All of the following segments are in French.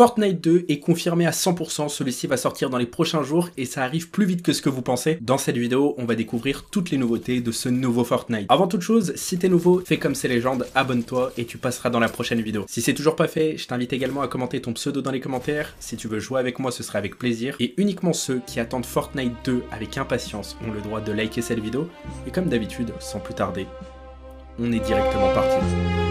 Fortnite 2 est confirmé à 100%, celui-ci va sortir dans les prochains jours et ça arrive plus vite que ce que vous pensez. Dans cette vidéo, on va découvrir toutes les nouveautés de ce nouveau Fortnite. Avant toute chose, si t'es nouveau, fais comme ces légendes, abonne-toi et tu passeras dans la prochaine vidéo. Si c'est toujours pas fait, je t'invite également à commenter ton pseudo dans les commentaires. Si tu veux jouer avec moi, ce sera avec plaisir. Et uniquement ceux qui attendent Fortnite 2 avec impatience ont le droit de liker cette vidéo. Et comme d'habitude, sans plus tarder, on est directement parti.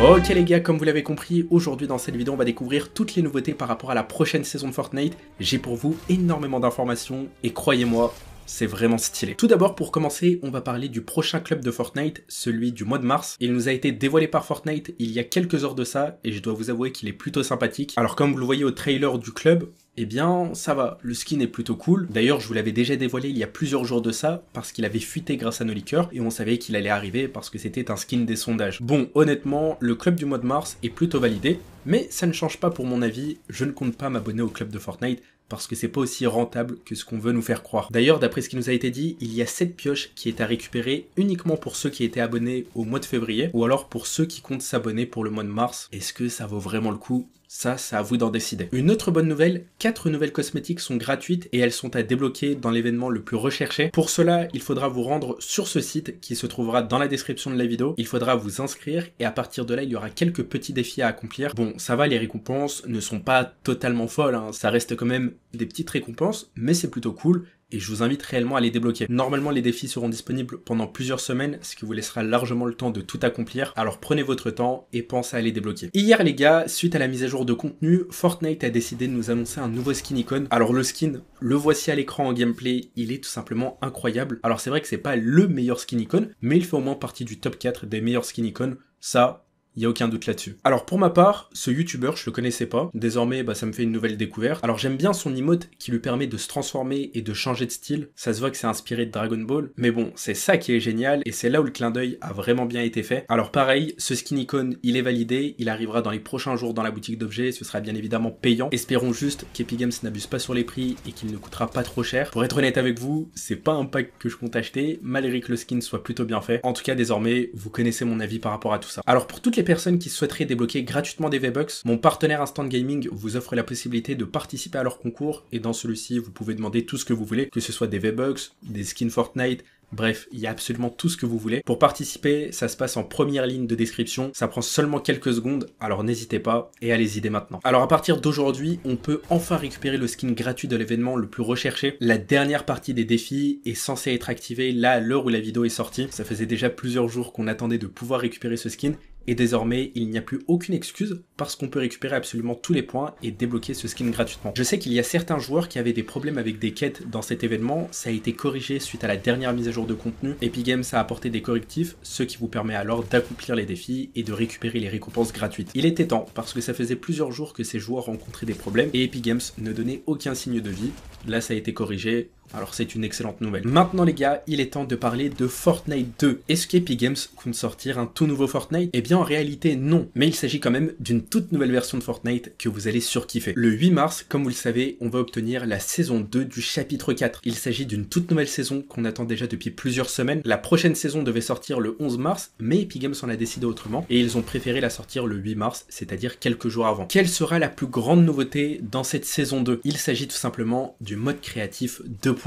Ok les gars, comme vous l'avez compris, aujourd'hui dans cette vidéo on va découvrir toutes les nouveautés par rapport à la prochaine saison de Fortnite. J'ai pour vous énormément d'informations et croyez-moi, c'est vraiment stylé. Tout d'abord, pour commencer, on va parler du prochain club de Fortnite, celui du mois de mars. Il nous a été dévoilé par Fortnite il y a quelques heures de ça, et je dois vous avouer qu'il est plutôt sympathique. Alors comme vous le voyez au trailer du club, eh bien, ça va, le skin est plutôt cool. D'ailleurs, je vous l'avais déjà dévoilé il y a plusieurs jours de ça, parce qu'il avait fuité grâce à nos liqueurs, et on savait qu'il allait arriver parce que c'était un skin des sondages. Bon, honnêtement, le club du mois de mars est plutôt validé, mais ça ne change pas pour mon avis, je ne compte pas m'abonner au club de Fortnite, parce que c'est pas aussi rentable que ce qu'on veut nous faire croire. D'ailleurs, d'après ce qui nous a été dit, il y a 7 pioches qui est à récupérer uniquement pour ceux qui étaient abonnés au mois de février, ou alors pour ceux qui comptent s'abonner pour le mois de mars. Est-ce que ça vaut vraiment le coup? Ça, c'est à vous d'en décider. Une autre bonne nouvelle, 4 nouvelles cosmétiques sont gratuites et elles sont à débloquer dans l'événement le plus recherché. Pour cela, il faudra vous rendre sur ce site qui se trouvera dans la description de la vidéo. Il faudra vous inscrire et à partir de là, il y aura quelques petits défis à accomplir. Bon, ça va, les récompenses ne sont pas totalement folles, hein. ça reste quand même des petites récompenses, mais c'est plutôt cool et je vous invite réellement à les débloquer. Normalement, les défis seront disponibles pendant plusieurs semaines, ce qui vous laissera largement le temps de tout accomplir. Alors prenez votre temps et pensez à les débloquer. Hier les gars, suite à la mise à jour de contenu, Fortnite a décidé de nous annoncer un nouveau skin icon. Alors le skin, le voici à l'écran en gameplay, il est tout simplement incroyable. Alors c'est vrai que c'est pas le meilleur skin icon, mais il fait au moins partie du top 4 des meilleurs skin icons. Ça, il y a aucun doute là-dessus. Alors pour ma part, ce youtubeur, je le connaissais pas. Désormais, bah, ça me fait une nouvelle découverte. Alors j'aime bien son emote qui lui permet de se transformer et de changer de style. Ça se voit que c'est inspiré de Dragon Ball. Mais bon, c'est ça qui est génial et c'est là où le clin d'œil a vraiment bien été fait. Alors pareil, ce skin icon, il est validé. Il arrivera dans les prochains jours dans la boutique d'objets. Ce sera bien évidemment payant. Espérons juste qu'Epic Games n'abuse pas sur les prix et qu'il ne coûtera pas trop cher. Pour être honnête avec vous, c'est pas un pack que je compte acheter, malgré que le skin soit plutôt bien fait. En tout cas, désormais, vous connaissez mon avis par rapport à tout ça. Alors pour toutes les personnes qui souhaiteraient débloquer gratuitement des V-Bucks, mon partenaire Instant Gaming vous offre la possibilité de participer à leur concours et dans celui-ci, vous pouvez demander tout ce que vous voulez, que ce soit des V-Bucks, des skins Fortnite, Bref, il y a absolument tout ce que vous voulez. Pour participer, ça se passe en première ligne de description. Ça prend seulement quelques secondes, alors n'hésitez pas et allez-y dès maintenant. Alors à partir d'aujourd'hui, on peut enfin récupérer le skin gratuit de l'événement le plus recherché. La dernière partie des défis est censée être activée là à l'heure où la vidéo est sortie. Ça faisait déjà plusieurs jours qu'on attendait de pouvoir récupérer ce skin et désormais il n'y a plus aucune excuse parce qu'on peut récupérer absolument tous les points et débloquer ce skin gratuitement. Je sais qu'il y a certains joueurs qui avaient des problèmes avec des quêtes dans cet événement, ça a été corrigé suite à la dernière mise à jour de contenu. Epic Games a apporté des correctifs, ce qui vous permet alors d'accomplir les défis et de récupérer les récompenses gratuites. Il était temps parce que ça faisait plusieurs jours que ces joueurs rencontraient des problèmes et Epic Games ne donnait aucun signe de vie. Là ça a été corrigé, alors c'est une excellente nouvelle. Maintenant les gars, il est temps de parler de Fortnite 2. Est-ce qu'Epic Games compte sortir un tout nouveau Fortnite? Eh bien en réalité non, mais il s'agit quand même d'une toute nouvelle version de Fortnite que vous allez surkiffer. Le 8 mars, comme vous le savez, on va obtenir la saison 2 du chapitre 4. Il s'agit d'une toute nouvelle saison qu'on attend déjà depuis plusieurs semaines. La prochaine saison devait sortir le 11 mars, mais Epic Games en a décidé autrement et ils ont préféré la sortir le 8 mars, c'est-à-dire quelques jours avant. Quelle sera la plus grande nouveauté dans cette saison 2 Il s'agit tout simplement du mode créatif 2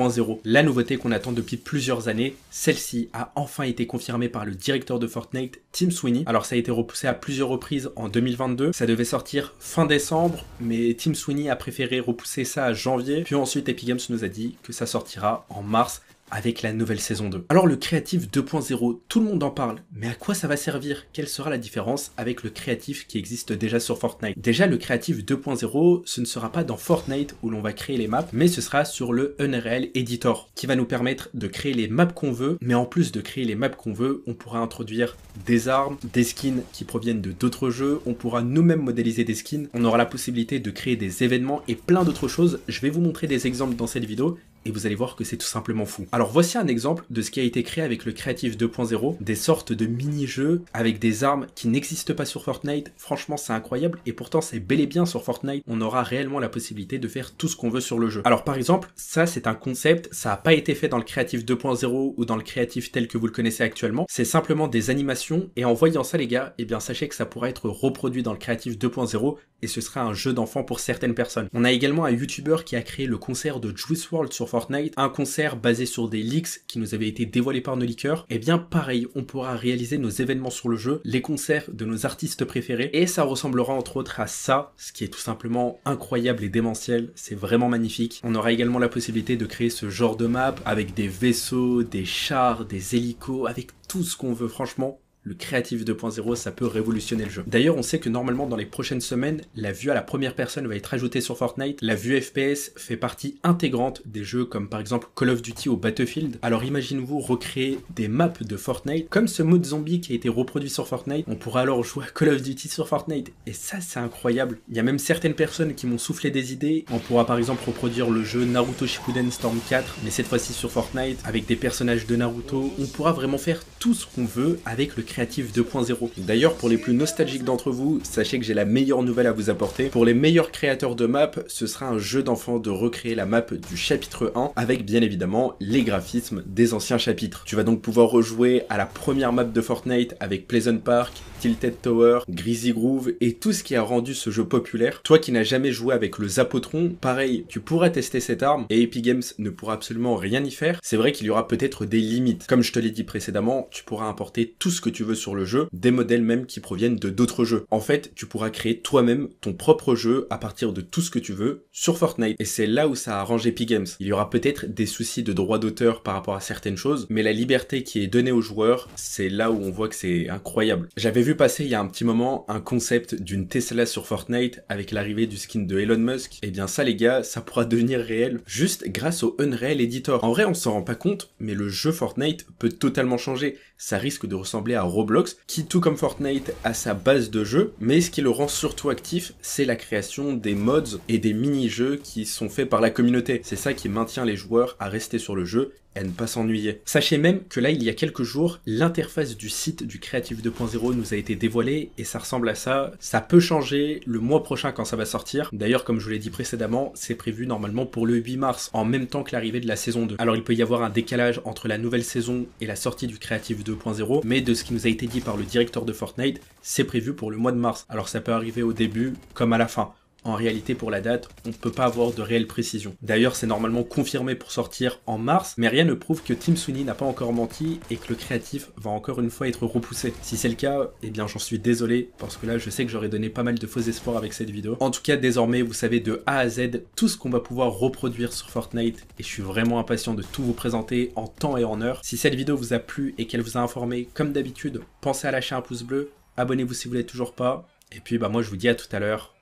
la nouveauté qu'on attend depuis plusieurs années, celle-ci a enfin été confirmée par le directeur de Fortnite, Tim Sweeney. Alors ça a été repoussé à plusieurs reprises en 2022, ça devait sortir fin décembre, mais Tim Sweeney a préféré repousser ça à janvier, puis ensuite Epic Games nous a dit que ça sortira en mars avec la nouvelle saison 2. Alors le créatif 2.0, tout le monde en parle, mais à quoi ça va servir? Quelle sera la différence avec le créatif qui existe déjà sur Fortnite? Déjà le créatif 2.0, ce ne sera pas dans Fortnite où l'on va créer les maps, mais ce sera sur le Unreal Editor, qui va nous permettre de créer les maps qu'on veut, mais en plus de créer les maps qu'on veut, on pourra introduire des armes, des skins qui proviennent de d'autres jeux, on pourra nous-mêmes modéliser des skins, on aura la possibilité de créer des événements et plein d'autres choses. Je vais vous montrer des exemples dans cette vidéo, et vous allez voir que c'est tout simplement fou. Alors voici un exemple de ce qui a été créé avec le Creative 2.0, des sortes de mini-jeux avec des armes qui n'existent pas sur Fortnite. Franchement, c'est incroyable et pourtant c'est bel et bien sur Fortnite, on aura réellement la possibilité de faire tout ce qu'on veut sur le jeu. Alors par exemple, ça c'est un concept, ça n'a pas été fait dans le Creative 2.0 ou dans le Creative tel que vous le connaissez actuellement, c'est simplement des animations et en voyant ça les gars, eh bien sachez que ça pourra être reproduit dans le Creative 2.0 et ce sera un jeu d'enfant pour certaines personnes. On a également un YouTuber qui a créé le concert de Juice World sur Fortnite, un concert basé sur des leaks qui nous avaient été dévoilés par nos leakers. Et eh bien pareil, on pourra réaliser nos événements sur le jeu, les concerts de nos artistes préférés, et ça ressemblera entre autres à ça, ce qui est tout simplement incroyable et démentiel, c'est vraiment magnifique. On aura également la possibilité de créer ce genre de map avec des vaisseaux, des chars, des hélicos, avec tout ce qu'on veut franchement le Creative 2.0, ça peut révolutionner le jeu. D'ailleurs, on sait que normalement dans les prochaines semaines, la vue à la première personne va être ajoutée sur Fortnite. La vue FPS fait partie intégrante des jeux comme par exemple Call of Duty ou Battlefield. Alors imaginez-vous recréer des maps de Fortnite comme ce mode zombie qui a été reproduit sur Fortnite. On pourra alors jouer à Call of Duty sur Fortnite et ça c'est incroyable. Il y a même certaines personnes qui m'ont soufflé des idées. On pourra par exemple reproduire le jeu Naruto Shippuden Storm 4 mais cette fois-ci sur Fortnite avec des personnages de Naruto. On pourra vraiment faire tout ce qu'on veut avec le Créatif 2.0. D'ailleurs, pour les plus nostalgiques d'entre vous, sachez que j'ai la meilleure nouvelle à vous apporter. Pour les meilleurs créateurs de maps, ce sera un jeu d'enfant de recréer la map du chapitre 1 avec bien évidemment les graphismes des anciens chapitres. Tu vas donc pouvoir rejouer à la première map de Fortnite avec Pleasant Park, Tilted Tower, Greasy Groove et tout ce qui a rendu ce jeu populaire. Toi qui n'as jamais joué avec le Zapotron, pareil, tu pourras tester cette arme et Epic Games ne pourra absolument rien y faire. C'est vrai qu'il y aura peut-être des limites. Comme je te l'ai dit précédemment, tu pourras importer tout ce que tu veux sur le jeu, des modèles même qui proviennent de d'autres jeux. En fait, tu pourras créer toi-même ton propre jeu à partir de tout ce que tu veux sur Fortnite. Et c'est là où ça arrange Epic Games. Il y aura peut-être des soucis de droit d'auteur par rapport à certaines choses, mais la liberté qui est donnée aux joueurs, c'est là où on voit que c'est incroyable. J'avais vu passer il y a un petit moment un concept d'une Tesla sur Fortnite avec l'arrivée du skin de Elon Musk. Et eh bien ça les gars, ça pourra devenir réel juste grâce au Unreal Editor. En vrai, on s'en rend pas compte, mais le jeu Fortnite peut totalement changer. Ça risque de ressembler à Roblox, qui tout comme Fortnite a sa base de jeu, mais ce qui le rend surtout actif, c'est la création des mods et des mini-jeux qui sont faits par la communauté. C'est ça qui maintient les joueurs à rester sur le jeu à ne pas s'ennuyer. Sachez même que là, il y a quelques jours, l'interface du site du Creative 2.0 nous a été dévoilée et ça ressemble à ça. Ça peut changer le mois prochain quand ça va sortir. D'ailleurs, comme je vous l'ai dit précédemment, c'est prévu normalement pour le 8 mars, en même temps que l'arrivée de la saison 2. Alors il peut y avoir un décalage entre la nouvelle saison et la sortie du Creative 2.0, mais de ce qui nous a été dit par le directeur de Fortnite, c'est prévu pour le mois de mars. Alors ça peut arriver au début comme à la fin. En réalité, pour la date, on ne peut pas avoir de réelle précision. D'ailleurs, c'est normalement confirmé pour sortir en mars, mais rien ne prouve que Tim Sweeney n'a pas encore menti et que le créatif va encore une fois être repoussé. Si c'est le cas, eh bien j'en suis désolé, parce que là je sais que j'aurais donné pas mal de faux espoirs avec cette vidéo. En tout cas, désormais, vous savez de A à Z tout ce qu'on va pouvoir reproduire sur Fortnite, et je suis vraiment impatient de tout vous présenter en temps et en heure. Si cette vidéo vous a plu et qu'elle vous a informé, comme d'habitude, pensez à lâcher un pouce bleu, abonnez-vous si vous l'êtes toujours pas, et puis bah moi je vous dis à tout à l'heure.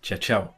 Ciao, ciao.